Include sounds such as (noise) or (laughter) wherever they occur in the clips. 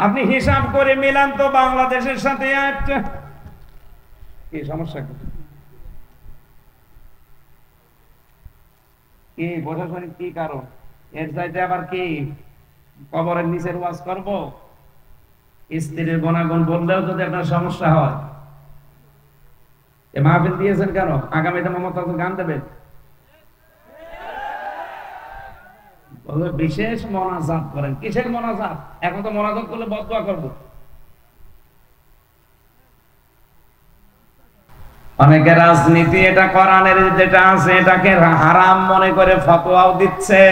আপনি হিসাব করে মিলান তো বাংলাদেশের সাথে একটা কি সমস্যা? কি কি কি কারণ? এর চাইতে আবার কি? কবরের নিচের ওয়াজ করব? স্ত্রীর গুণাগুণ বললেও যদি আপনার সমস্যা হয়। মাহফিল দিয়েছেন কেন? আগামীতে মমতা গান দেবেন? বিশেষ মনাজাত করেন। কিসের মনাজাত? এখন তো মনাজাত করলে বদয়া করব। অনেকে রাজনীতি এটা কোরআনের যেটা আছে এটাকে হারাম মনে করে ফতোয়াও দিচ্ছে।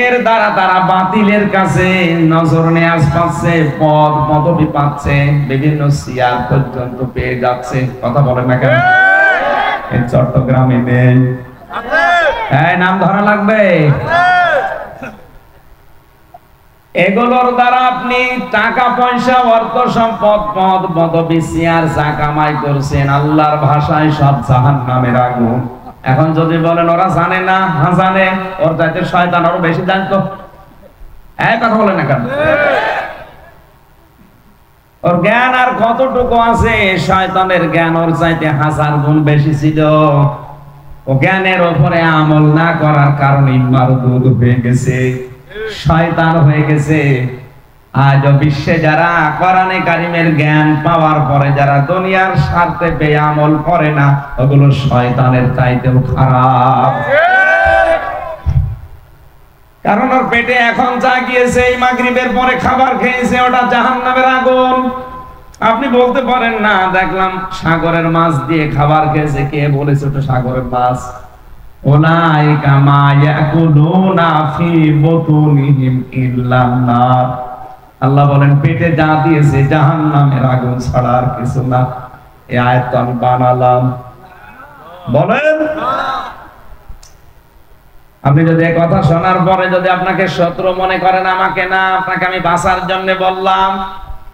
এর দ্বারা তারা বাতিলের কাছে নজর নেয়াজ পাচ্ছে পদ পদবি পাচ্ছে, বিভিন্ন সিয়ার পর্যন্ত পেয়ে যাচ্ছে। কথা বলেন না কেন? চট্টগ্রামে নেই হ্যাঁ নাম ধরা লাগবে। এগুলোর দ্বারা আপনি টাকা, পয়সা, অর্থ সম্পদ পদ যা কামাই করছেন, আল্লাহর ভাষায় সব জাহান নামের আগুন। এখন যদি বলেন, ওরা জানে না হ্যাঁ জানে, ওর চাইতে শয়তান আরও বেশি জানতো। এক কথা বলে না কেন? ওর জ্ঞান আর কতটুকু আছে? শয়তানের জ্ঞান ওর চাইতে হাজার গুণ বেশি ছিল। জ্ঞানের ওপরে আমল না করার কারণে মারদুদ হয়ে গেছে, শয়তান হয়ে গেছে। আজ বিশ্বে যারা কোরআনে কারিমের জ্ঞান পাওয়ার পরে যারা দুনিয়ার স্বার্থে বেআমল করে না, ওগুলো শয়তানের চাইতেও খারাপ। কারণ ওর পেটে এখন যা গিয়েছে, এই মাগরিবের পরে খাবার খেয়েছে, ওটা জাহান্নামের আগুন। আপনি বলতে পারেন, না, দেখলাম সাগরের মাছ দিয়ে খাবার খেয়েছে। কে বলেছে ওটা সাগরের মাছ? আল্লাহ বলেন, পেটে যা দিয়েছে আগুন ছাড়া আর কিছু না। আমি বানালাম। বলেন। আপনি যদি কথা শোনার পরে যদি আপনাকে শত্রু মনে করেন, আমাকে না, আপনাকে আমি বাঁচার জন্য বললাম।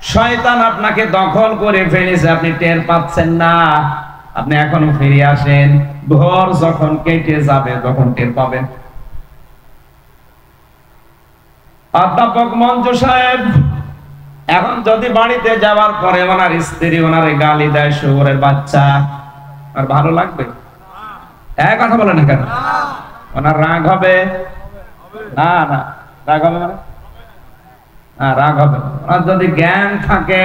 শয়তান আপনাকে দখল করে ফেলেছে, আপনি টের পাচ্ছেন না। আপনি এখনও ফিরে আসেন। ভোর যখন কেটে যাবে, তখন টের পাবেন। অধ্যাপক মঞ্জু সাহেব, এখন যদি বাড়িতে যাওয়ার পরে ওনার স্ত্রী ওনারে গালি দেয়, শুয়োরের বাচ্চা, আর ভালো লাগবে? এক কথা বলে না কেন? ওনার রাগ হবে? না না। রাগ হবে মানে? রাগ হবে। ওনার যদি জ্ঞান থাকে,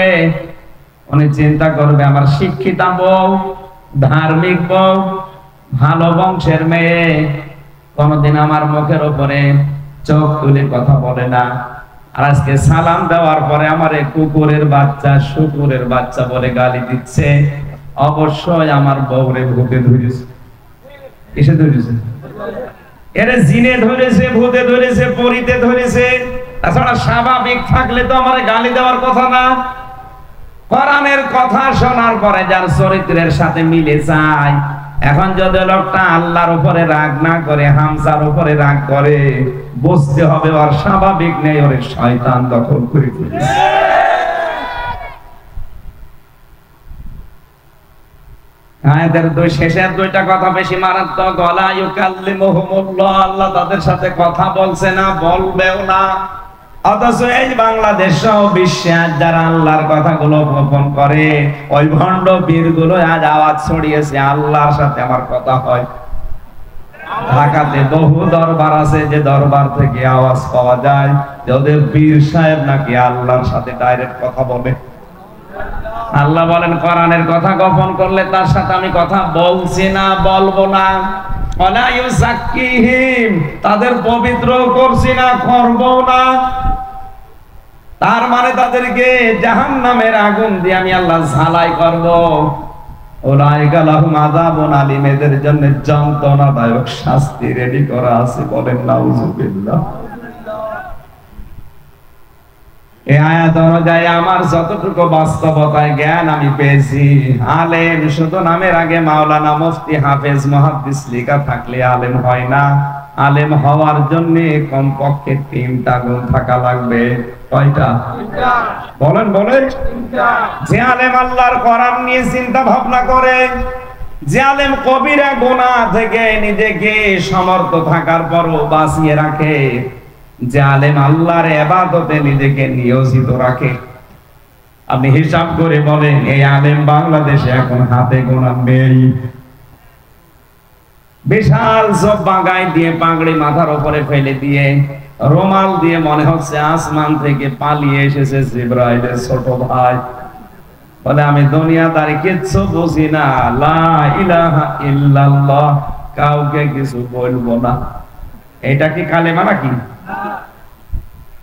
উনি চিন্তা করবে, আমার শিক্ষিতা বউ, ধার্মিক বউ, ভালো বংশের মেয়ে, কোনদিন আমার মুখের উপরে চোখ তুলে কথা বলে না। আর আজকে সালাম দেওয়ার পরে আমার কুকুরের বাচ্চা, শুকুরের বাচ্চা বলে গালি দিচ্ছে। অবশ্যই আমার বউরে ভূতে ধরেছে। এসে ধরেছে? এরে জিনে ধরেছে, ভূতে ধরেছে, পরিতে ধরেছে। তাছাড়া স্বাভাবিক থাকলে তো আমার গালি দেওয়ার কথা না। কোরআনের কথা শোনার পরে যার চরিত্রের সাথে মিলে যায়, এখন যদি লোকটা আল্লাহর উপরে রাগ না করে হামসার উপরে রাগ করে, বুঝতে হবে ওর স্বাভাবিক নেই, ওরে শয়তান দখল করে আয়াতের দুই শেষের দুইটা কথা বেশি মারাত্মক গলা ইউকাল্লিমুহুমুল্লাহ আল্লাহ তাদের সাথে কথা বলছে না, বলবেও না। অথচ এই বাংলাদেশ বিশ্বে আজ যারা আল্লাহর কথাগুলো গোপন করে, ওই ভণ্ড বীরগুলো আজ আওয়াজ ছড়িয়েছে, আল্লাহর সাথে আমার কথা হয়। ঢাকাতে বহু দরবার আছে যে দরবার থেকে আওয়াজ পাওয়া যায় যে ওদের বীর সাহেব নাকি আল্লাহর সাথে ডাইরেক্ট কথা বলে। আল্লাহ বলেন, কোরআনের কথা গোপন করলে তার সাথে আমি কথা বলছি না, বলব না। তাদের পবিত্র করছি না করব না। তার মানে তাদেরকে জাহান নামের আগুন দিয়ে আমি আল্লাহ ঝালাই করব। জন্য যন্ত্রণাদায়ক শাস্তি রেডি করা আছে বলেন, নাউজুবিল্লাহ। আয়াত অনুযায়ী আমার যতটুকু বাস্তবতায় জ্ঞান আমি পেয়েছি আলেম শুধু নামের আগে মাওলানা মুফতি হাফেজ লেখা থাকলে আলেম হয় না। আলেম হওয়ার জন্য কমপক্ষে তিনটা গুণ থাকা লাগবে। কয়টা? বলেন বলেন। যে আলেম আল্লাহর কোরআন নিয়ে চিন্তা ভাবনা করে যে আলেম কবিরা গোনা থেকে নিজেকে সমর্থ থাকার পরও বাঁচিয়ে রাখে যে আলেম আল্লাহর এবাদতে নিজেকে নিয়োজিত রাখে। আপনি হিসাব করে বলেন, এই আলেম বাংলাদেশে এখন হাতে গোনা নেই। বিশাল সব বাগাই দিয়ে পাগড়ি মাথার উপরে ফেলে দিয়ে, রোমাল দিয়ে মনে হচ্ছে আসমান থেকে পালিয়ে এসেছে জিব্রাইলের ছোট ভাই। বলে, আমি দুনিয়াদারি কিচ্ছু বুঝি না। লা ইলাহা ইল্লাল্লাহ, কাউকে কিছু বলব না। এটা কি কালেমা নাকি?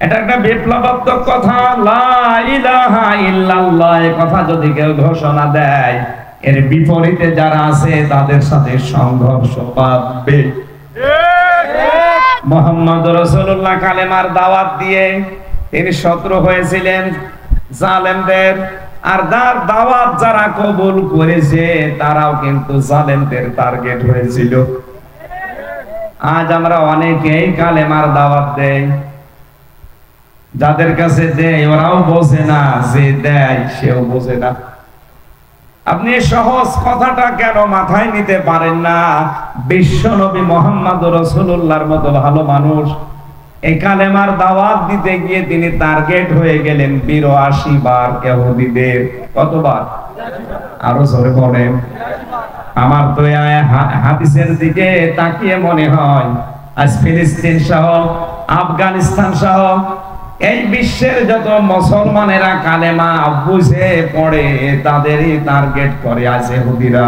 এটা একটা বিপ্লবাত্মক কথা। লা ইলাহা ইল্লাল্লাহ এই কথা যদি কেউ ঘোষণা দেয় এর বিপরীতে যারা আছে তাদের সাথে সংঘর্ষ বাঁধবে। মোহাম্মদ রসুল্লাহ কালেমার দাওয়াত দিয়ে তিনি শত্রু হয়েছিলেন জালেমদের। আর তার দাওয়াত যারা কবুল করেছে তারাও কিন্তু জালেমদের টার্গেট হয়েছিল। আজ আমরা অনেকেই কালেমার দাওয়াত দেই। যাদের কাছে দেয়, ওরাও বোঝে না, যে দেয়, সেও বোঝে না। আপনি সহজ কথাটা কেন মাথায় নিতে পারেন না? বিশ্ব নবী মোহাম্মদ রসুল্লাহর মতো ভালো মানুষ। দাওয়াত দিতে গিয়ে তিনি টার্গেট হয়ে গেলেন বার কতবার? আরও আমার তো হাদিসের দিকে তাকিয়ে মনে হয়, আজ ফিলিস্তিন সহ, আফগানিস্তান সহ এই বিশ্বের যত মুসলমানেরা কালেমা বুঝে পড়ে, তাদেরই টার্গেট করে আছে হুদিরা।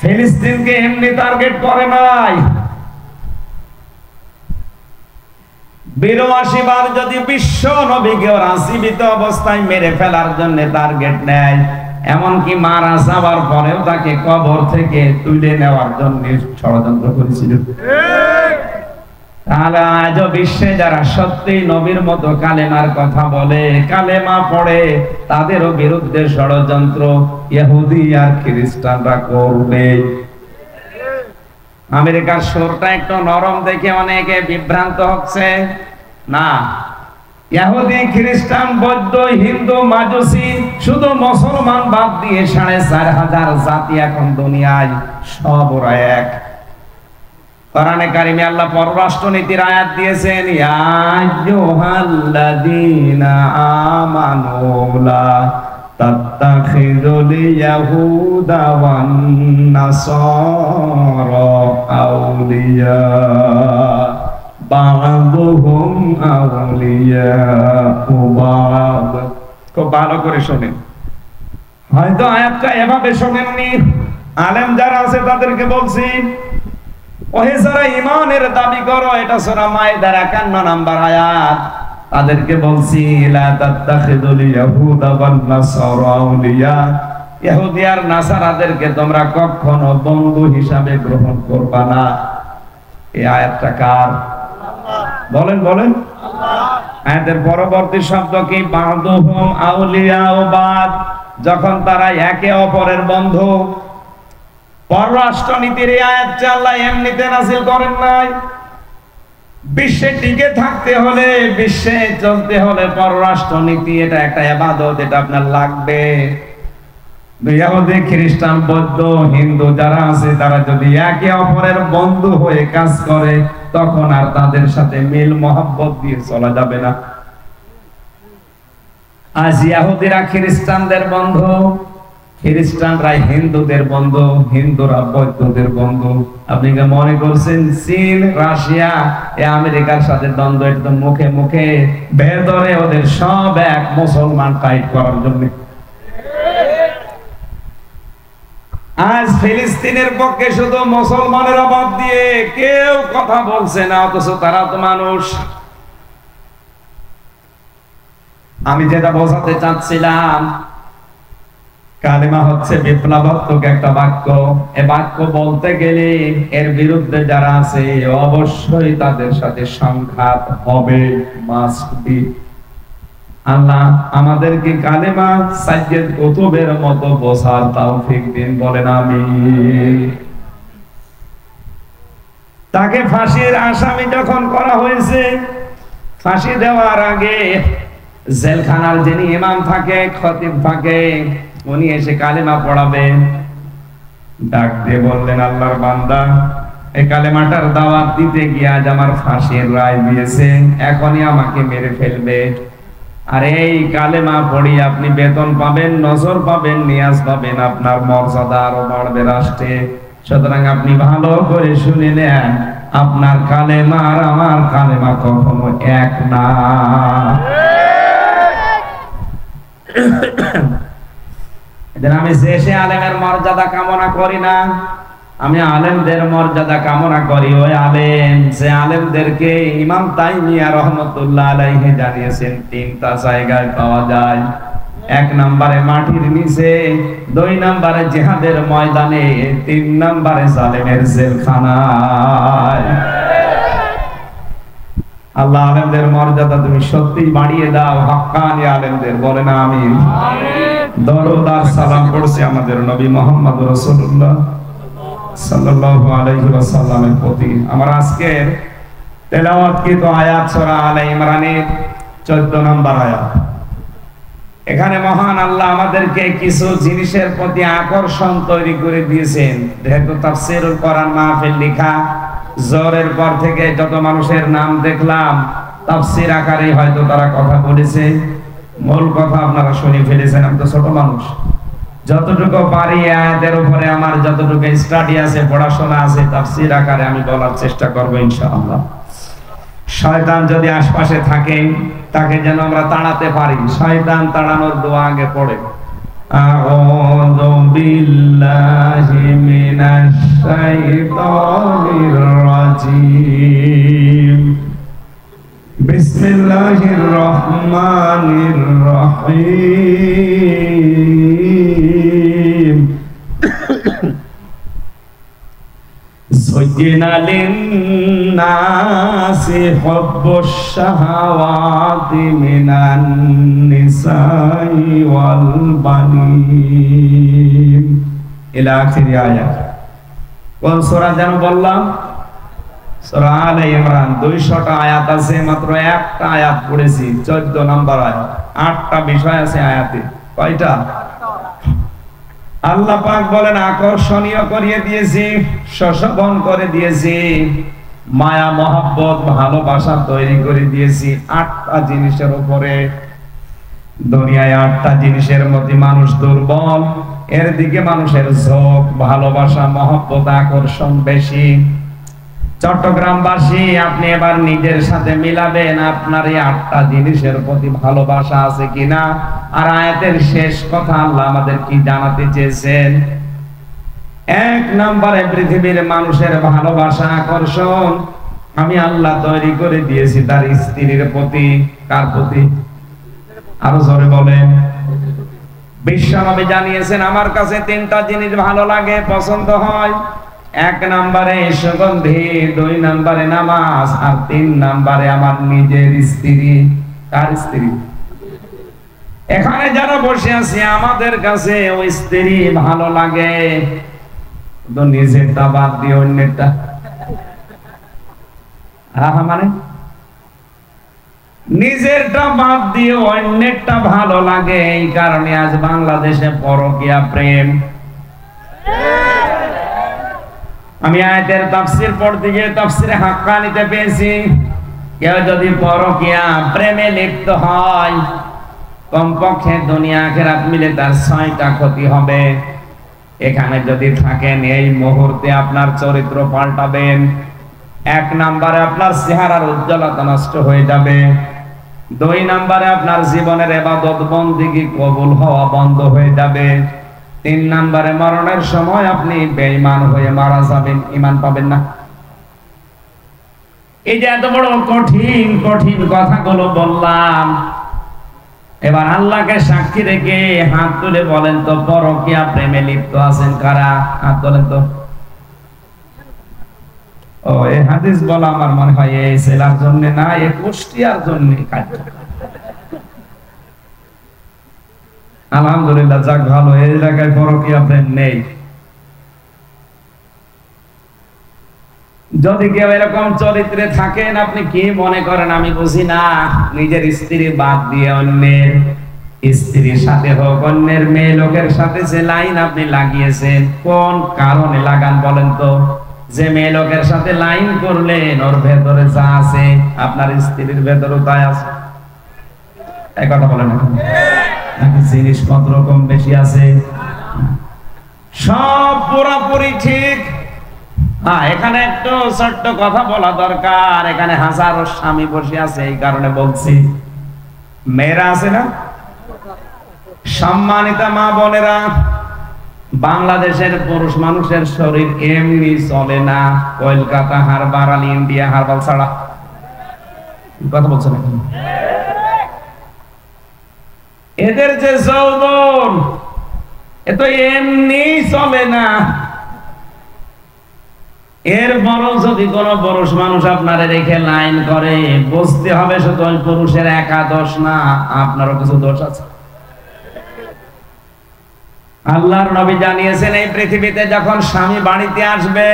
ফিলিস্তিনকে এমনি টার্গেট করে নাই। যদি বিশ্ব নবীকে জীবিত অবস্থায় মেরে ফেলার জন্য টার্গেট নেয়, এমনকি মারা যাবার পরেও তাকে কবর থেকে তুলে নেওয়ার জন্য ষড়যন্ত্র করেছিল। তাহলে আজও বিশ্বে যারা সত্যি নবীর মতো কালেমার কথা বলে, কালেমা পড়ে, তাদেরও বিরুদ্ধে ষড়যন্ত্র, ইহুদি আর খ্রিস্টানরা করবে। আমেরিকার সুরটা একটু নরম দেখে অনেকে বিভ্রান্ত হচ্ছে। না, ইহুদি, খ্রিস্টান, বৌদ্ধ, হিন্দু, মাজুসি, শুধু মুসলমান বাদ দিয়ে সাড়ে চার হাজার জাতি এখন দুনিয়ায় সব এক। কোরআনে কারিমে আল্লাহ পররাষ্ট্র নীতির আয়াত দিয়েছেন আউলিয়া আউলিয়া খুব ভালো করে শোনেন। হয়তো আয়াতটা এভাবে শোনেননি। আলেম যারা আছে তাদেরকে বলছি ওহে যারা ইমানের দাবি করো, এটা সোরা মায়েদার একান্ন নাম্বার আয়াত। তাদেরকে বলছি, লা তাত্তাখিদুল ইয়াহুদা ওয়ান নাসারা আউলিয়া। ইহুদি আর নাসারাদেরকে তোমরা কখনো বন্ধু হিসাবে গ্রহণ করবা না। এই আয়াতটা কার? বলেন বলেন। আয়াতের পরবর্তী শব্দ কি? বাদুহুম আউলিয়া বাদ। যখন তারা একে অপরের বন্ধু পররাষ্ট্রনীতির এই এমনিতে নাজিল করেন নাই। বিশ্বে টিকে থাকতে হলে, বিশ্বে চলতে হলে এটা একটা এবাদত এটা আপনার লাগবে। খ্রিস্টান, বৌদ্ধ, হিন্দু যারা আছে, তারা যদি একে অপরের বন্ধু হয়ে কাজ করে, তখন আর তাদের সাথে মিল, মহব্বত দিয়ে চলা যাবে না। আজ ইয়াহুদিরা, খ্রিস্টানদের বন্ধু খ্রিস্টানরা হিন্দুদের বন্ধু হিন্দুরা বৌদ্ধদের বন্ধু। আপনি কি মনে করছেন, চীন, রাশিয়া, এ আমেরিকার সাথে দ্বন্দ্ব একদম মুখে মুখে, ভেতরে ওদের সব এক মুসলমান ফাইট করার জন্য? আজ ফিলিস্তিনের পক্ষে শুধু মুসলমানের অভাব দিয়ে কেউ কথা বলছে না, অথচ তারা তো মানুষ। আমি যেটা বোঝাতে চাচ্ছিলাম কালিমা হচ্ছে বিপ্লবাত্মক একটা বাক্য। এ বাক্য বলতে গেলে এর বিরুদ্ধে যারা আছে, অবশ্যই তাদের সাথে সংঘাত হবে মাস্ট আল্লাহ আমাদেরকে কালেমা সাজ্জেদ কুতুবের মতো বোঝার তৌফিক দিন, বলেন আমি তাকে ফাঁসির আসামি যখন করা হয়েছে, ফাঁসি দেওয়ার আগে জেলখানার যিনি ইমাম থাকে, খতিব থাকে উনি এসে কালেমা পড়াবে ডাক দিয়ে বললেন, আল্লাহর বান্দা এই কালেমাটার দাওয়াত দিতে গিয়ে আজ আমার ফাঁসির রায় দিয়েছে, এখনই আমাকে মেরে ফেলবে। আর এই কালেমা পড়ি আপনি বেতন পাবেন, নজর পাবেন, নিয়াজ পাবেন, আপনার মর্যাদা আরও বাড়বে রাষ্ট্রে। সুতরাং আপনি ভালো করে শুনে নেন, আপনার কালেমা আর আমার কালেমা কখনো এক না। এদের আমি শেষে আলেমের মর্যাদা কামনা করি না, আমি আলেমদের মর্যাদা কামনা করি। ওই আলেম, সে আলেমদেরকে ইমাম তাইমিয়া রহমতুল্লাহ আলাইহি জানিয়েছেন, তিনটা জায়গায় পাওয়া যায়। এক নম্বরে মাটির নিচে, দুই নম্বরে জিহাদের ময়দানে, তিন নম্বরে জালেমের জেলখানায়। আল্লাহ আলেমদের মর্যাদা তুমি সত্যি বাড়িয়ে দাও হাক্কানি আলেমদের বলে না আমি সালাম আমাদের নবী মোহাম্মদ রাসূলুল্লাহ সাল্লাল্লাহু আলাইহি ওয়াসাল্লামের প্রতি। আমার আয়াত সূরা আলে ইমরানের 14 নম্বর আয়াত। এখানে মহান আল্লাহ আমাদেরকে কিছু জিনিসের প্রতি আকর্ষণ তৈরি করে দিয়েছেন। যেহেতু তাফসীরুল কোরআন মাহফিল লেখা জোরের পর থেকে যত মানুষের নাম দেখলাম, তাফসীর আকারে হয়তো তারা কথা বলেছে। মূল কথা আপনারা শুনে ফেলেছেন, আমি তো ছোট মানুষ। যতটুকু পারি আয়াতের উপরে আমার যতটুকু স্টাডি আছে, পড়াশোনা আছে, তাফসীর আকারে আমি বলার চেষ্টা করব ইনশাআল্লাহ। শয়তান যদি আশপাশে থাকে, তাকে যেন আমরা তাড়াতে পারি। শয়তান তাড়ানোর দোয়া আগে পড়ে। আউযু বিল্লাহি মিনাশ শাইতানির রাজিম। বিসমিল্লাহির রহমানির রহিম (coughs) زين للناس حب الشهوات من النساء والبنين إلى آخر آية কোন সূরা যেন বললাম সূরা আলে ইমরান 200টা আয়াত আছে, মাত্র একটা আয়াত পড়েছি 14 নম্বর আয়াত। আটটা মায়া, মহাব্বত, ভালোবাসা তৈরি করে দিয়েছি আটটা জিনিসের উপরে। দুনিয়ায় আটটা জিনিসের মধ্যে মানুষ দুর্বল, এর দিকে মানুষের ঝোঁক, ভালোবাসা, মহব্বত, আকর্ষণ বেশি। চট্টগ্রামবাসী, আপনি এবার নিজের সাথে মিলাবেন। আপনার এই আটটা জিনিসের প্রতি ভালোবাসা আছে কিনা? আর আয়াতের শেষ কথা আল্লাহ আমাদের কি জানাতে চেয়েছেন? এক নম্বরে পৃথিবীর মানুষের ভালোবাসা আকর্ষণ। আমি আল্লাহ তৈরি করে দিয়েছি তার স্ত্রীর প্রতি। কার প্রতি? আরও জোরে বলেন। বিশ্বনবী জানিয়েছেন, আমার কাছে তিনটা জিনিস ভালো লাগে, পছন্দ হয়। এক নম্বরে সুগন্ধি, দুই নম্বরে নামাজ, আর তিন নম্বরে আমার নিজের স্ত্রী। কার স্ত্রী? এখানে যারা বসে আছি, আমাদের কাছে ওই স্ত্রী ভালো লাগে। নিজেরটা বাদ দিয়ে অন্যেরটা। আহা মানে? নিজেরটা বাদ দিয়ে অন্যেরটা ভালো লাগে, এই কারণে আজ বাংলাদেশে পরকিয়া প্রেম। আমি আয়াতের তাফসির পড়তে গিয়ে তাফসিরে হাক্কানিতে পেয়েছি। কেউ যদি পরকিয়া প্রেমে লিপ্ত হয়, কমপক্ষে দুনিয়া আখেরাত মিলে তার ছয়টা ক্ষতি হবে। এখানে যদি থাকেন, এই মুহূর্তে আপনার চরিত্র পাল্টাবেন। এক নম্বরে আপনার চেহারার উজ্জ্বলতা নষ্ট হয়ে যাবে। দুই নম্বরে আপনার জীবনের এবাদত বন্দিগি কবুল হওয়া বন্ধ হয়ে যাবে। তিন নম্বরে মরণের সময় আপনি বেঈমান হয়ে মারা যাবেন ইমান পাবেন না। এই যে এত বড় কঠিন কঠিন কথাগুলো বললাম। এবার আল্লাহকে সাক্ষী রেখে হাত তুলে বলেন তো, পরকিয়া প্রেমে লিপ্ত আছেন কারা? হাত তোলেন তো। ও এই হাদিস বলা আমার মনে হয় এই ছেলার জন্য না এই কুষ্টিয়ার জন্য কাজ আলহামদুলিল্লাহ, যাক ভালো, এই জায়গায় পরকিয়া প্রেম নেই। যদি কেউ এরকম চরিত্রে থাকেন, আপনি কি মনে করেন? আমি বুঝি না, নিজের স্ত্রী বাদ দিয়ে অন্যের স্ত্রীর সাথে হোক, অন্যের মেয়ে লোকের সাথে যে লাইন আপনি লাগিয়েছেন, কোন কারণে লাগান বলেন তো? যে মেয়ে লোকের সাথে লাইন করলেন, ওর ভেতরে যা আছে, আপনার স্ত্রীর ভেতরেও তাই আছে। এই কথা বলেন। নাকি জিনিসপত্র কম বেশি আছে। সব পুরোপুরি ঠিক। হ্যাঁ এখানে একটু ছোট্ট কথা বলা দরকার। এখানে হাজারো স্বামী বসে আছে, এই কারণে বলছি। মেয়েরা আছে না? সম্মানিতা মা বোনেরা, বাংলাদেশের পুরুষ মানুষের শরীর এমনি চলে না। Kolkata harbour all India herbal ছাড়া। কথা বলছেন এদের যে যৌবন, এ তো এমনি চলে না। এর বড় যদি কোন পুরুষ মানুষ আপনারে রেখে লাইন করে, বুঝতে হবে শুধু ওই পুরুষের একা দোষ না, আপনারও কিছু দোষ আছে। আল্লাহর নবী জানিয়েছেন, এই পৃথিবীতে যখন স্বামী বাড়িতে আসবে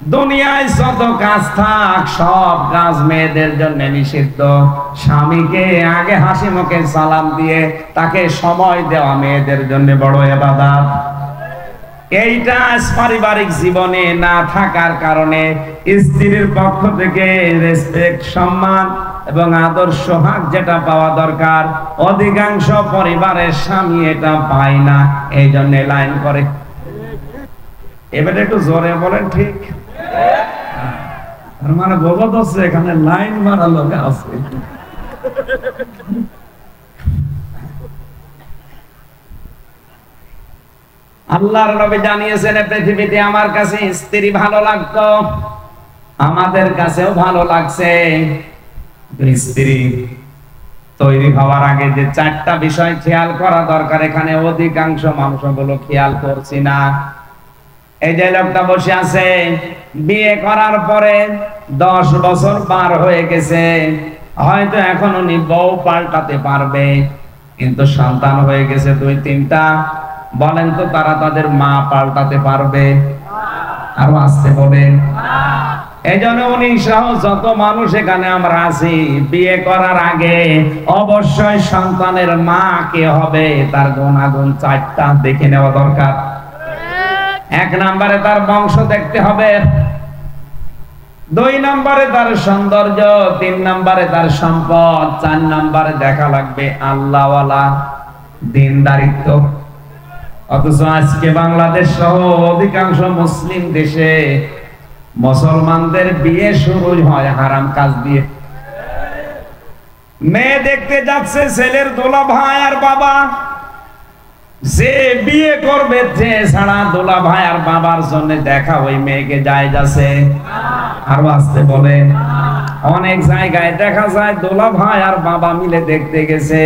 দুনিয়ায় যত কাজ থাক, সব কাজ মেয়েদের জন্য নিষিদ্ধ। স্বামীকে আগে হাসি মুখে সালাম দিয়ে তাকে সময় দেওয়া মেয়েদের জন্য বড় এবাদাত। এইটা পারিবারিক জীবনে না থাকার কারণে স্ত্রীর পক্ষ থেকে রেসপেক্ট সম্মান এবং আদর্শ হাক যেটা পাওয়া দরকার, অধিকাংশ পরিবারের স্বামী এটা পায় না এই জন্য লাইন করে। এবারে একটু জোরে বলেন ঠিক? তার মানে বোঝা যাচ্ছে এখানে লাইন মারা লোক আছে। আল্লাহর নবী জানিয়েছেন পৃথিবীতে আমার কাছে স্ত্রী ভালো লাগতো, আমাদের কাছেও ভালো লাগছে। স্ত্রী তৈরি হওয়ার আগে যে চারটা বিষয় খেয়াল করা দরকার, এখানে অধিকাংশ মানুষগুলো খেয়াল করছি না। এই যে লোকটা বসে আছে বিয়ে করার পরে দশ বছর পার হয়ে গেছে। হয়তো এখন উনি বউ পাল্টাতে পারবে, কিন্তু সন্তান হয়ে গেছে দুই তিনটা। বলেন তো তারা তাদের মা পাল্টাতে পারবে? আরও আসতে বলেন এই জন্য উনি সহ যত মানুষ এখানে আমরা আছি, বিয়ে করার আগে অবশ্যই সন্তানের মা কে হবে তার গুণাগুণ চারটা দেখে নেওয়া দরকার। এক নম্বরে তার বংশ দেখতে হবে। দুই নম্বরে তার সৌন্দর্য, তিন নম্বরে তার সম্পদ, চার নম্বরে দেখা লাগবে আল্লাহওয়ালা দিনদারিত্ব। অথচ আজকে বাংলাদেশ সহ অধিকাংশ মুসলিম দেশে মুসলমানদের বিয়ে শুরু হয় হারাম কাজ দিয়ে। মেয়ে দেখতে যাচ্ছে ছেলের দোলা ভাই আর বাবা। যে বিয়ে করবে, যে ছাড়া দোলা ভাই আর বাবার জন্য দেখা ওই মেয়েকে যায় যাচ্ছে। আর আসতে বলে। অনেক জায়গায় দেখা যায় দোলা ভাই আর বাবা মিলে দেখতে গেছে।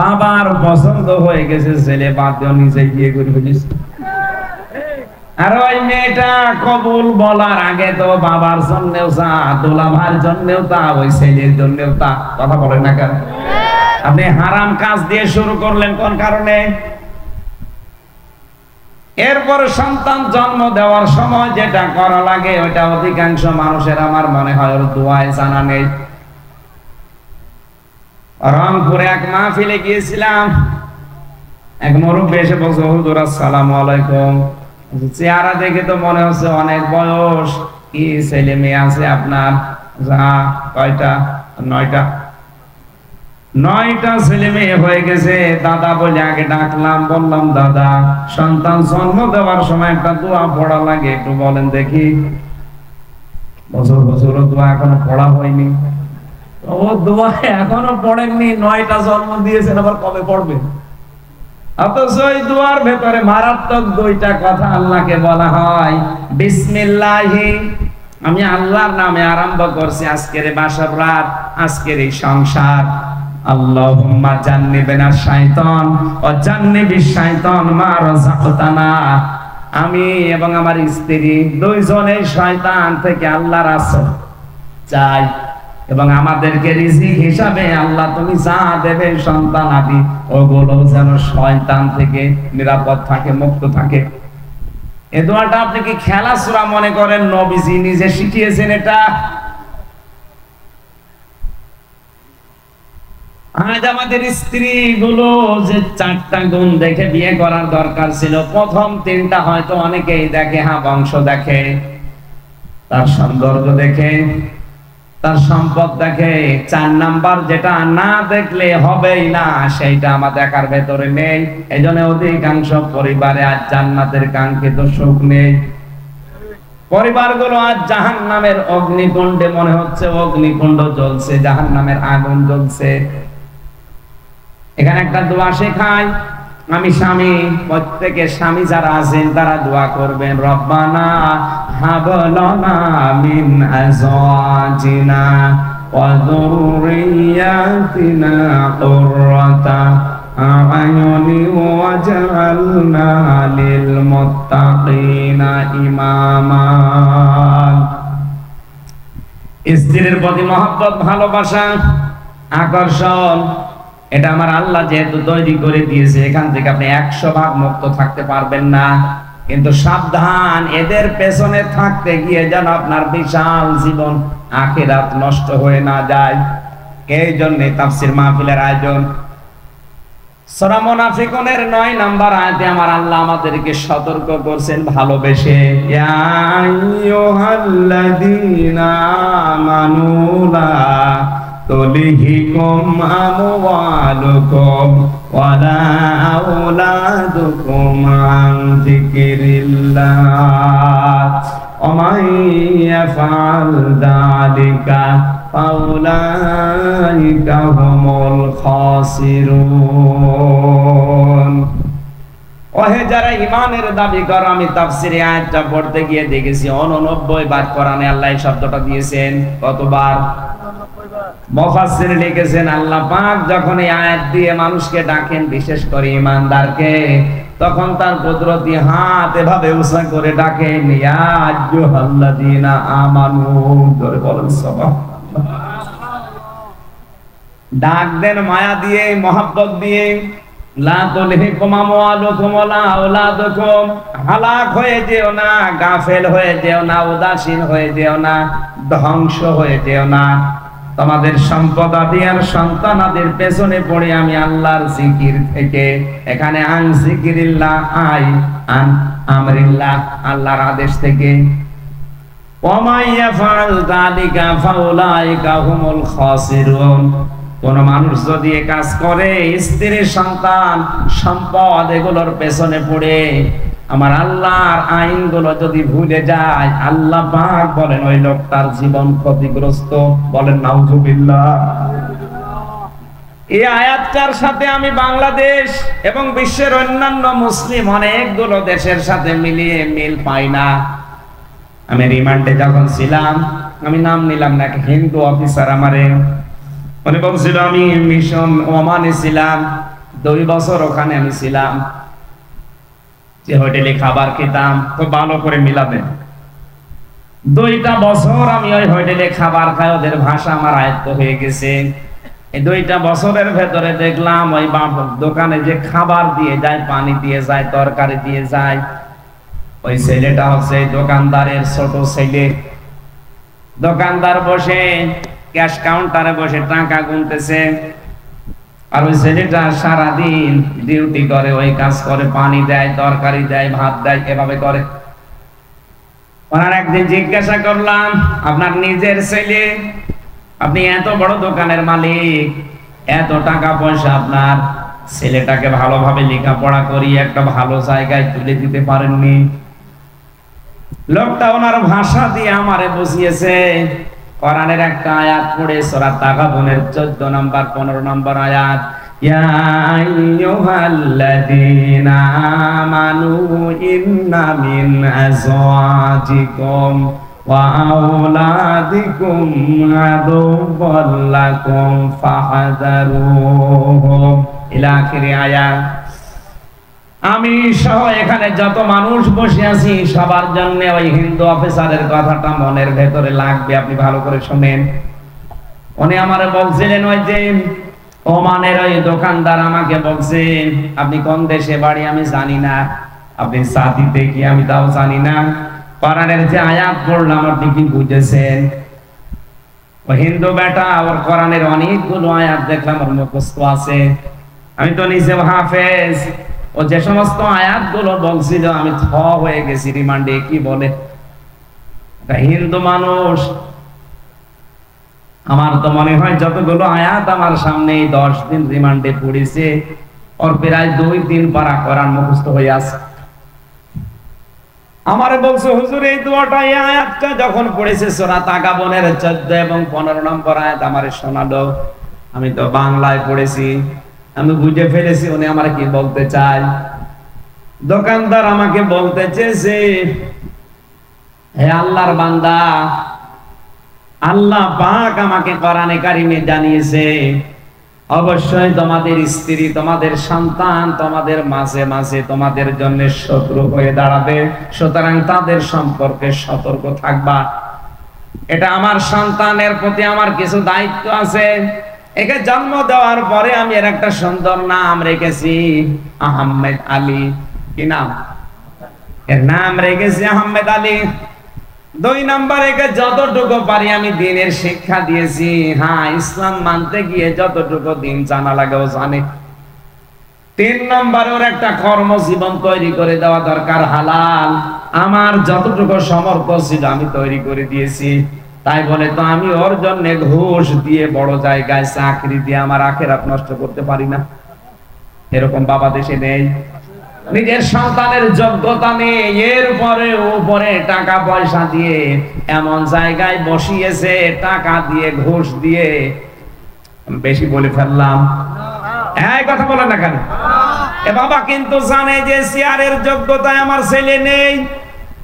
বাবার পছন্দ হয়ে গেছে, ছেলে বাদ নিজে বিয়ে করে ফেলিস আর ওই মেয়েটা কবুল বলার আগে তো বাবার জন্যও তা দোলা ভাইয়ের জন্যও তা, ওই ছেলের জন্যও তা। কথা বলেন না কেন? আপনি হারাম কাজ দিয়ে শুরু করলেন কোন কারণে? এরপর সন্তান জন্ম দেওয়ার সময় যেটা করা লাগে, ওইটা অধিকাংশ মানুষের আমার মনে হয় ওর দোয়ায় জানা নেই। রংপুরে এক মাহফিলে গিয়েছিলাম। এক মুরব্বী এসে বলছে, হুজুর, আসসালামু আলাইকুম। চেহারা দেখে তো মনে হচ্ছে অনেক বয়স। কি ছেলে মেয়ে আছে আপনার? যা কয়টা? নয়টা। নয়টা ছেলে মেয়ে হয়ে গেছে। দাদা বলে, আগে ডাকলাম, বললাম, দাদা, সন্তান জন্ম দেওয়ার সময় একটা দোয়া পড়া লাগে, একটু বলেন দেখি। বছর বছর দোয়া এখনও পড়া হয়নি। ও দোয়া এখনও পড়েননি, নয়টা জন্ম দিয়েছেন, আবার কবে পড়বে? অথচ ওই দোয়ার ভেতরে মারাত্মক দুইটা কথা আল্লাহকে বলা হয়। বিসমিল্লাহি। আমি আল্লাহর নামে আরম্ভ করছি আজকের বাসর রাত, আজকের এই সংসার। আল্লাহুম্মা জান্নিবেনা শাইতান ও জান্নিবিশ শাইতান মা রাযাকতানা। আমি এবং আমার স্ত্রী দুইজনে শয়তান থেকে আল্লাহর আশ্রয় চাই এবং আমাদেরকে রিজিক হিসাবে আল্লাহ তুমি যা দেবে সন্তান আদি, ওগুলো যেন শয়তান থেকে নিরাপদ থাকে, মুক্ত থাকে। এ দোয়াটা আপনি কি খেলা সুরা মনে করেন? নবীজি নিজে শিখিয়েছেন এটা। আজ আমাদের স্ত্রী গুলো যে চারটা গুণ দেখে বিয়ে করার দরকার ছিল, প্রথম তিনটা হয়তো অনেকেই দেখে হ্যাঁ বংশ দেখে, তার সৌন্দর্য দেখে, তার সম্পদ দেখে, চার নাম্বার যেটা না দেখলে হবেই না, সেইটা আমার দেখার ভেতরে নেই। এই জন্য অধিকাংশ পরিবারে আজ জান্নাতের কাঙ্ক্ষিত সুখ নেই। পরিবারগুলো আজ জাহান নামের অগ্নিকুণ্ডে, মনে হচ্ছে অগ্নিকুণ্ড জ্বলছে জাহান নামের আগুন জ্বলছে। এখানে একটা দোয়া শেখায় আমি স্বামী, প্রত্যেকের স্বামী যারা আছেন, তারা দোয়া করবেন, রব্বানা ইমামা। স্ত্রীর প্রতি মহব্বত, ভালোবাসা, আকর্ষণ এটা আমার আল্লাহ যেহেতু তৈরি করে দিয়েছে, এখান থেকে আপনি একশো ভাগ মুক্ত থাকতে পারবেন না। কিন্তু সাবধান, এদের পেছনে থাকতে গিয়ে যেন আপনার বিশাল জীবন আখেরাত নষ্ট হয়ে না যায়। এই জন্য তাফসির মাহফিলের আয়োজন। সূরা মুনাফিকুনের 9 নাম্বার আয়াতে আমার সতর্ক লা তুলহিকুম আমওয়ালুকুম ওয়ালা আওলাদুকুম আন যিকিরিল্লাহ ومن يفعل ذلك فأولئك هم الخاسرون ওহে যারা ইমানের দাবি করো আমি তাফসিরে আয়াতটা পড়তে গিয়ে দেখেছি অননব্বই বার কোরআনে আল্লাহ এই শব্দটা দিয়েছেন কতবার মুফাসসির লিখেছেন, আল্লাহ পাক যখন এই আয়াত দিয়ে মানুষকে ডাকেন, বিশেষ করে ইমানদারকে, তখন তার কুদরতি হাত এভাবে উঁচা করে ডাকেন, ইয়া আল্লাযিনা আমানু ধরে বলেন, সুবহানাল্লাহ। ডাক দেন, মায়া দিয়ে, মহাব্বত দিয়ে। ধ্বংস হয়ে যেও না। তোমাদের সম্পদ আদি আর সন্তানাদের পেছনে পড়ে আমি আল্লাহর জিকির থেকে। এখানে আং জিকিরিল্লাহ, আই আন আমরিল্লাহ, আল্লাহর আদেশ থেকে। ওয়ামাইয়া ফাআল যালিকা, ফাউলাইকা হুমুল খাসিরুন। কোন মানুষ যদি কাজ করে স্ত্রীর সন্তান, সম্পদ এগুলোর পেছনে পড়ে। আমার আল্লাহর আইনগুলো যদি ভুলে যায়, আল্লাহ পাক বলেন, ওই লোকটার জীবন ক্ষতিগ্রস্ত। বলেন, নাউজুবিল্লাহ। এই আয়াতটার সাথে আমি বাংলাদেশ এবং বিশ্বের অন্যান্য মুসলিম অনেকগুলো দেশের সাথে মিলিয়ে মিল পাই না। আমি রিমান্ডে যখন ছিলাম, আমি নাম নিলাম না হিন্দু অফিসার আমারে উনি বলছিল আমি মিশন ওমানে ছিলাম দুই বছর ওখানে আমি ছিলাম। যে হোটেলে খাবার খেতাম খুব ভালো করে মিলাবেন দুইটা বছর আমি ওই হোটেলে খাবার খাই, ওদের ভাষা আমার আয়ত্ত হয়ে গেছে। এই দুইটা বছরের ভেতরে দেখলাম ওই দোকানে যে খাবার দিয়ে যায়, পানি দিয়ে যায়, তরকারি দিয়ে যায়, ওই ছেলেটা হচ্ছে দোকানদারের ছোট ছেলে। দোকানদার বসে ক্যাশ কাউন্টারে বসে টাকা গুনতেছে। আর ওই ছেলেটা সারাদিন ডিউটি করে, ওই কাজ করে, পানি দেয়, তরকারি দেয়, ভাত দেয়, এভাবে করে। ওনার একদিন জিজ্ঞাসা করলাম, আপনার নিজের ছেলে? আপনি এত বড় দোকানের মালিক, এত টাকা পয়সা আপনার? ছেলেটাকে ভালোভাবে লেখাপড়া করি একটা ভালো জায়গায় তুলে দিতে পারেননি? লোকটা ওনার ভাষা দিয়ে আমারে বুঝিয়েছে কোরআনের একটা আয়াত পড়ে, সূরা তাগাবুনের 14 নাম্বার 15 নাম্বার আয়াত। ইয়া আইয়ুহাল্লাযীনা আমানু ইন্না মিন আদুওয়াল লাকুম ইলা আখিরি আয়াত। আমি সহ এখানে যত মানুষ বসে আছি, সবার জন্য ওই হিন্দু অফিসারের কথাটা মনের ভেতরে লাগবে, আপনি ভালো করে শুনেন। উনি আমারে বলছিলেন ওই যে, ওমানের ওই দোকানদার আমাকে বলছেন, আপনি কোন দেশে বাড়ি আমি জানি না। আপনি সাথীতে কি আমি তাও জানি না। কোরআনের যে আয়াত পড়লাম আপনি কি বুঝেছেন। হিন্দু বেটা, ওর কোরআনের অনেকগুলো আয়াত দেখলাম, ওর মুখস্থ আছে। আমি তো নিজে হাফেজ। ও যে সমস্ত আয়াতগুলো বলছিল, আমি থ হয়ে গেছি, রিমান্ডে কি বলে? হিন্দু মানুষ, আমার তো মনে হয় যতগুলো আয়াত আমার সামনে এই দশ দিন রিমান্ডে পড়েছে, ওর প্রায় দুই দিন পারা করার মুখস্থ হয়ে আছে। আমারে বলছে, হুজুর, এই দুয়াটা, এই আয়াতটা যখন পড়েছে, সোরা তাকাবনের চোদ্দ এবং পনেরো নম্বর আয়াত আমারে শোনালো। আমি তো বাংলায় পড়েছি। আমি বুঝে ফেলেছি, উনি আমার কি বলতে চায়? দোকানদার আমাকে বলতে চেয়েছে, হে আল্লাহর বান্দা, আল্লাহ পাক আমাকে কোরআনে কারিমে জানিয়েছে, অবশ্যই তোমাদের স্ত্রী, তোমাদের সন্তান, তোমাদের মাঝে মাঝে তোমাদের জন্য শত্রু হয়ে দাঁড়াবে, সুতরাং তাদের সম্পর্কে সতর্ক থাকবা। এটা আমার সন্তানের প্রতি আমার কিছু দায়িত্ব আছে। একে জন্ম দেওয়ার পরে আমি এর একটা সুন্দর নাম রেখেছি, আহমেদ আলী। কি নাম? এর নাম রেখেছি আহমেদ আলী। দুই নাম্বার একে যতটুকু পারি আমি দিনের শিক্ষা দিয়েছি। হ্যাঁ ইসলাম মানতে গিয়ে যতটুকু দিন জানা লাগে ও জানে। তিন নম্বর ওর একটা কর্মজীবন তৈরি করে দেওয়া দরকার, হালাল। আমার যতটুকু সমর্থ ছিল আমি তৈরি করে দিয়েছি। তাই বলে, তো আমি ওর জন্য ঘুষ দিয়ে বড় জায়গায় চাকরি দিয়ে আমার আখেরাত নষ্ট করতে পারি না। এরকম বাবা দেশে নেই। নিজের সন্তানের যোগ্যতা নেই। এর পরে উপরে টাকা পয়সা দিয়ে এমন জায়গায় বসিয়েছে, টাকা দিয়ে, ঘুষ দিয়ে। বেশি বলে ফেললাম। এই কথা বলেন না কেন? বাবা কিন্তু জানে যে চেয়ারের যোগ্যতায় আমার ছেলে নেই।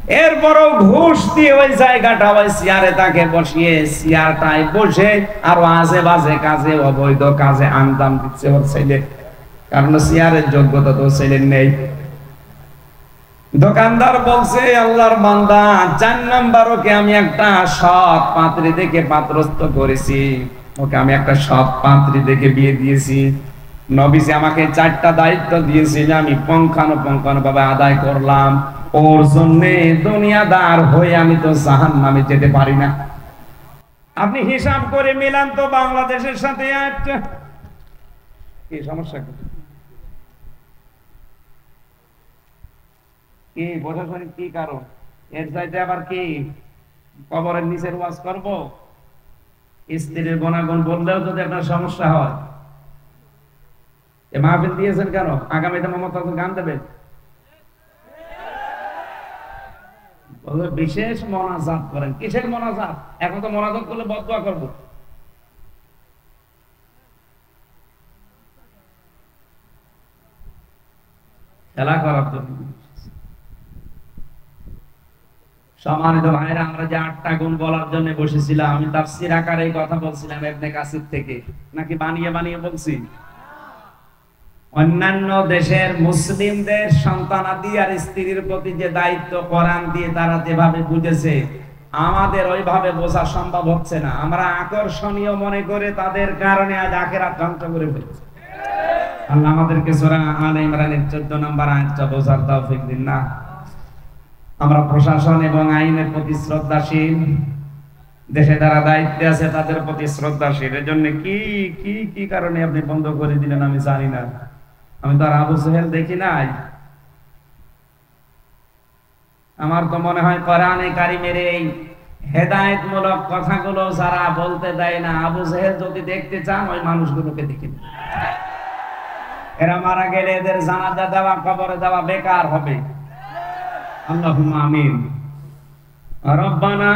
এরপরও ঘুষ দিয়ে ওই জায়গাটা ওই চেয়ারে তাকে বসিয়ে চেয়ারটায় বসে আর আজে বাজে কাজে, অবৈধ কাজে আন্দাম দিচ্ছে ওর ছেলে। কারণ চেয়ারের যোগ্যতা তো ছেলের নেই। দোকানদার বলছে, আল্লাহর বান্দা, চার নাম্বার ওকে আমি একটা সৎ পাত্রী দেখে পাত্রস্থ করেছি? ওকে আমি একটা সৎ পাত্রী দেখে বিয়ে দিয়েছি। নবীজি আমাকে চারটা দায়িত্ব দিয়েছিল আমি পঙ্খানো পঙ্খানো ভাবে আদায় করলাম। ওর জন্য দুনিয়াদার হয়ে আমি তো জাহান নামে যেতে পারি না। আপনি হিসাব করে মিলান তো বাংলাদেশের সাথে একটা। কি সমস্যা কি? প্রশাসনিক কি কারণ? এর চাইতে আবার কি? কবরের নিচের ওয়াজ করব? স্ত্রীর গুণাগুণ বললেও যদি আপনার সমস্যা হয়। এ মাহফিল দিয়েছেন কেন? আগামীতে মমতা গান দেবেন? বিশেষ মনাজাত করেন। কিসের মনাজাত? এখন তো মনাজাত করলে বদয়া করব। খেলা করার জন্য সম্মানিত ভাইরা আমরা যে আটটা গুণ বলার জন্য বসেছিলাম, আমি তার আকারে এই কথা বলছিলাম ইবনে কাসির থেকে। নাকি বানিয়ে বানিয়ে বলছি? অন্যান্য দেশের মুসলিমদের সন্তানাদি আর স্ত্রীর প্রতি যে দায়িত্ব কোরআন দিয়ে তারা যেভাবে বুঝেছে, আমাদের ওইভাবে বোঝা সম্ভব হচ্ছে না। আমরা আকর্ষণীয় মনে করে তাদের কারণে আজ আখেরাত ধ্বংস করে ফেলছি। আল্লাহ আমাদেরকে সূরা আলে ইমরানের 14 নম্বর আয়াতটা বোঝার তৌফিক দিন না। আমরা প্রশাসন এবং আইনের প্রতি শ্রদ্ধাশীল, দেশে যারা দায়িত্বে আছে তাদের প্রতি শ্রদ্ধাশীল। এর জন্য কি কি কি কারণে আপনি বন্ধ করে দিলেন আমি জানি না। আমি তো আর আবু সোহেল দেখি নাই। আমার তো মনে হয় কোরআনে কারিমের এই হেদায়েতমূলক কথাগুলো যারা বলতে দেয় না, আবু সোহেল যদি দেখতে চান, ওই মানুষগুলোকে দেখে। এরা মারা গেলে এদের জানাজা দেওয়া, কবরে দেওয়া বেকার হবে। আল্লাহুম্মা আমিন। রব্বানা